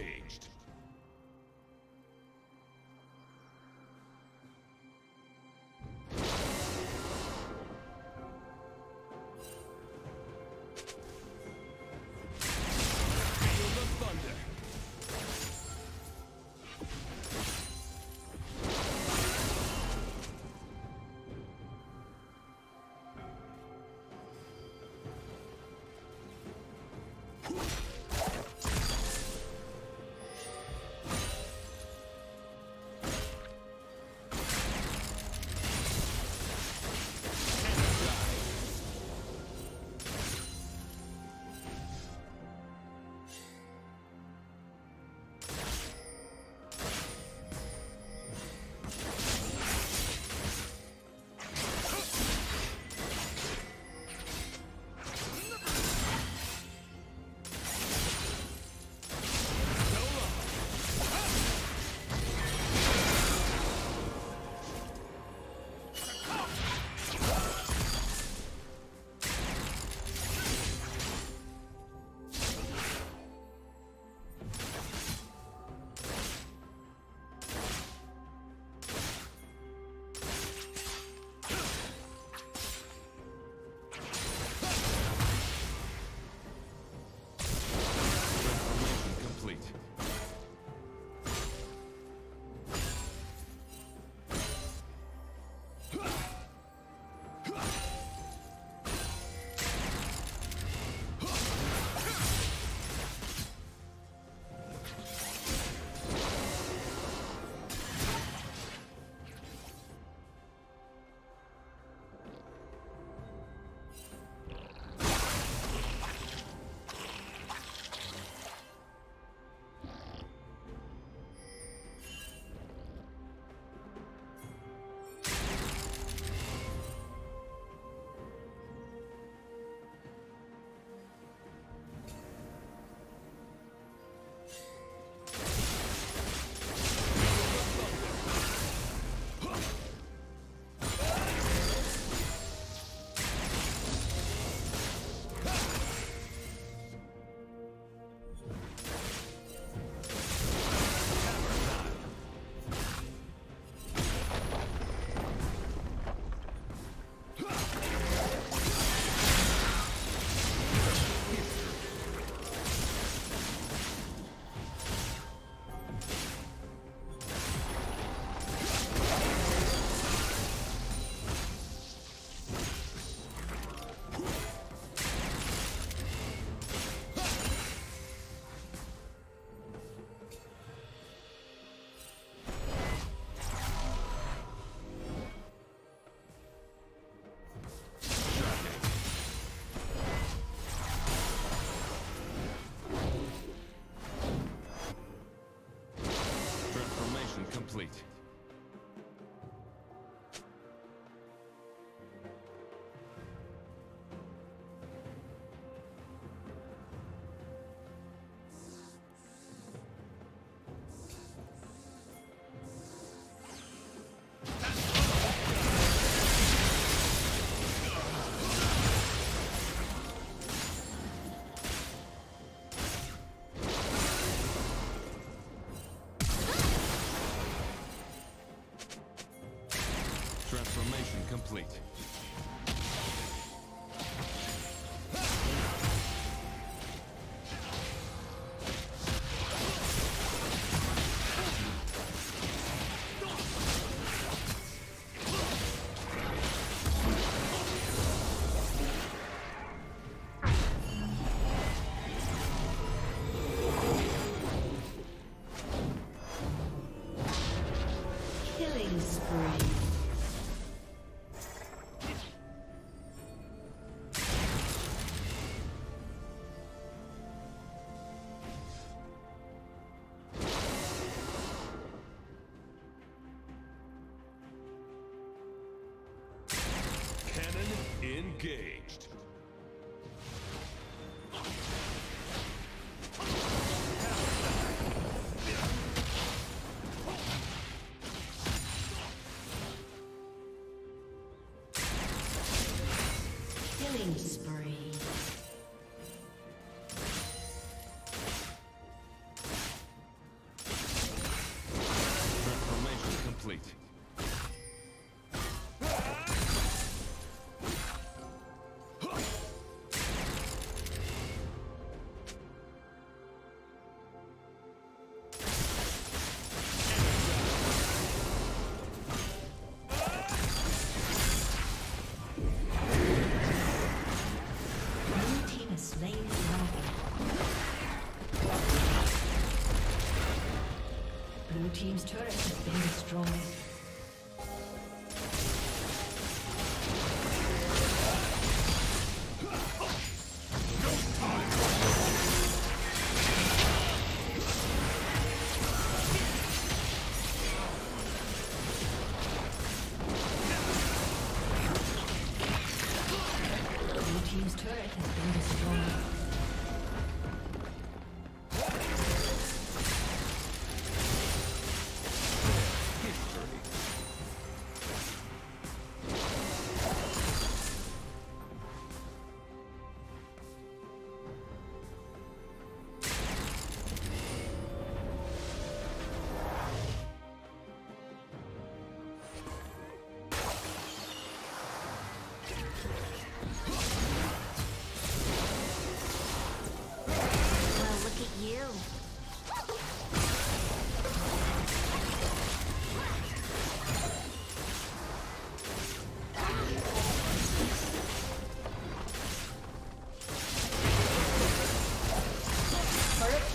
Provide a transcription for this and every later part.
engaged. complete. complete.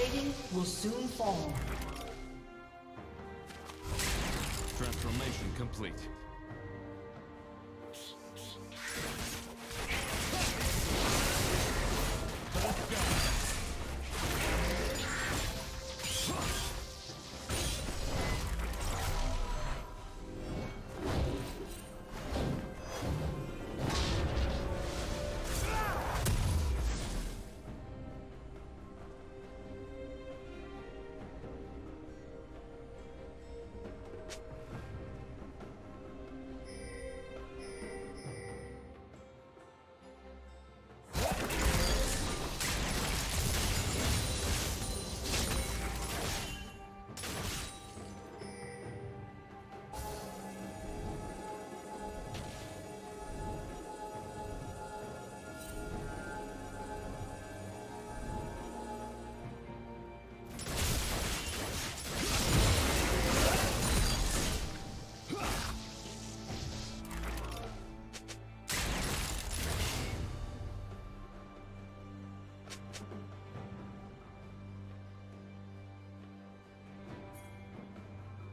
plating will soon fall. Transformation complete.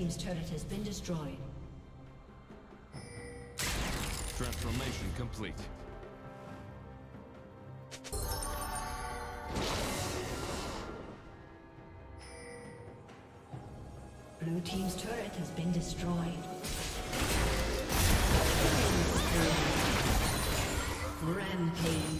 Team's turret has been destroyed. Transformation complete. Blue Team's turret has been destroyed. Rampage.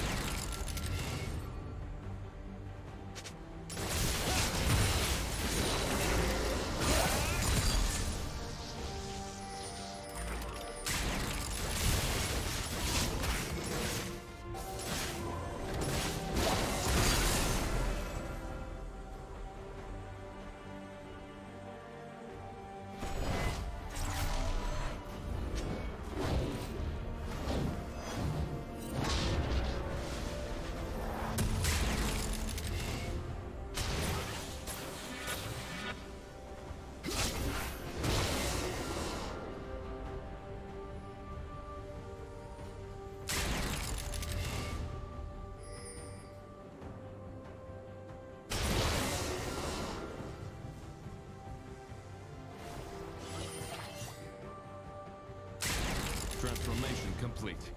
Complete.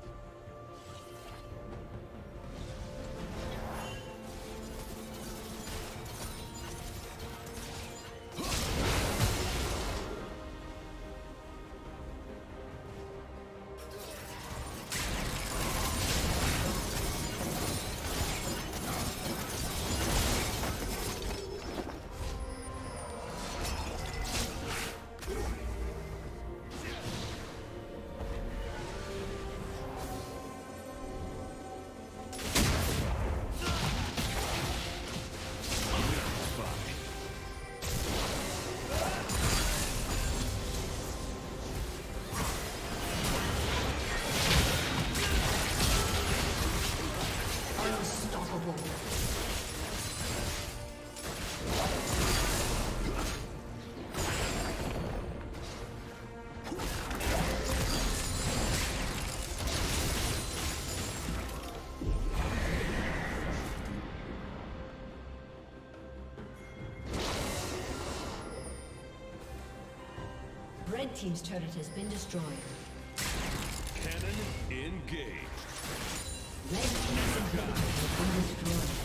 Red Team's turret has been destroyed. Cannon engaged. Red Team's inhibitor has been destroyed.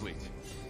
Complete.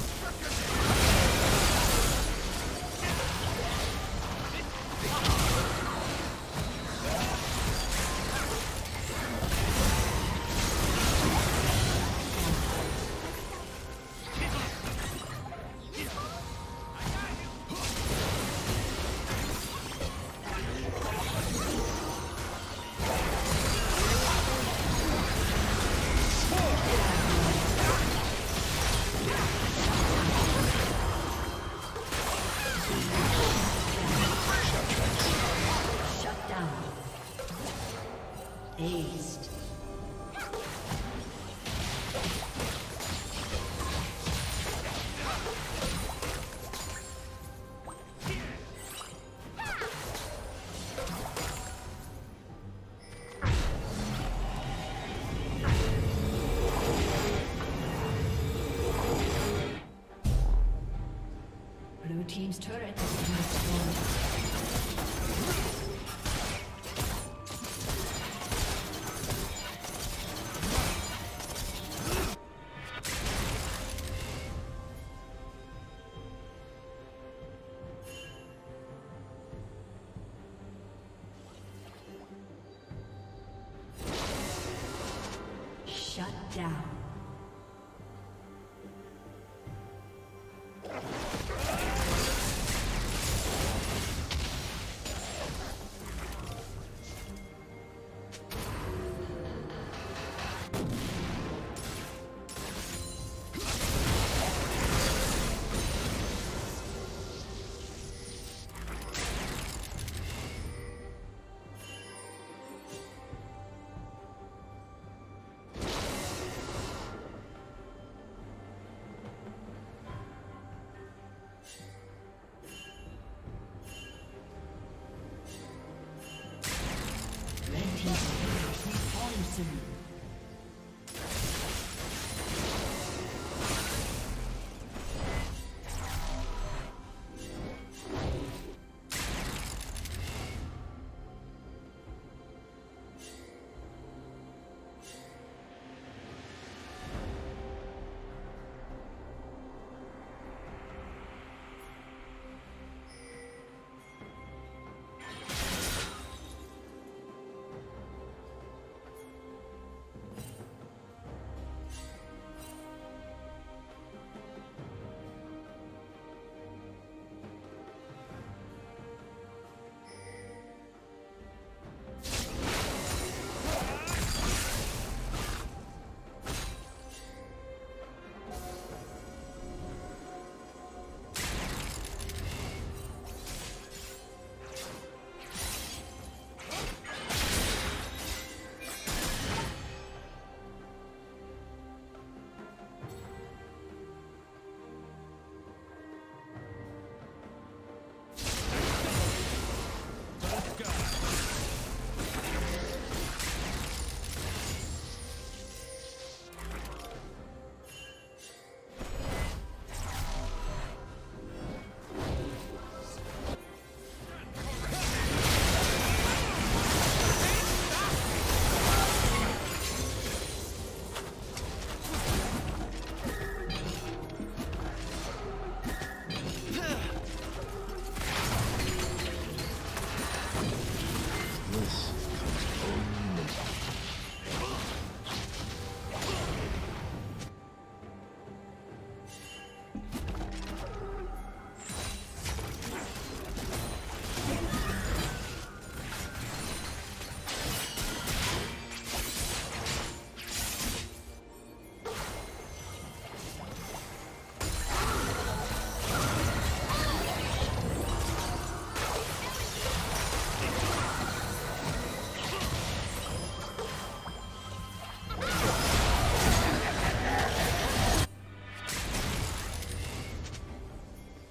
Shut down.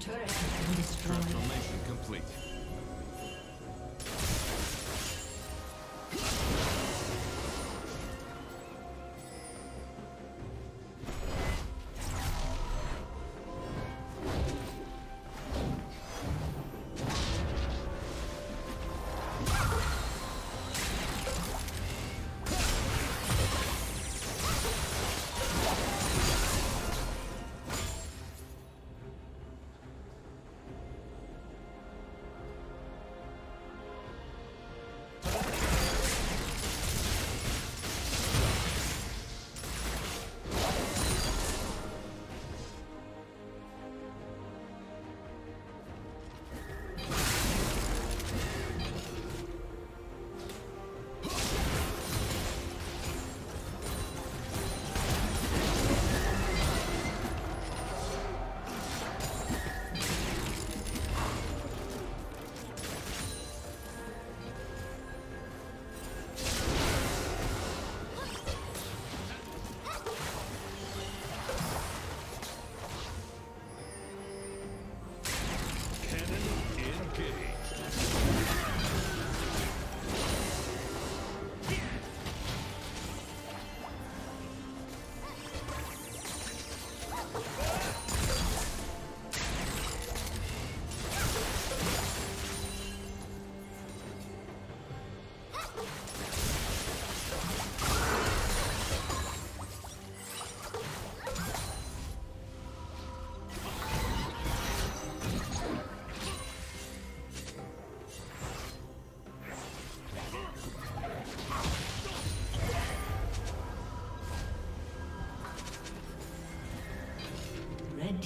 turret has been destroyed. Transformation complete.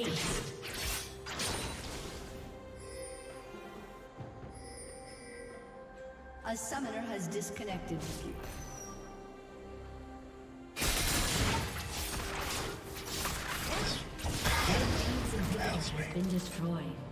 Ace. A summoner has disconnected. Inhibitor has been destroyed.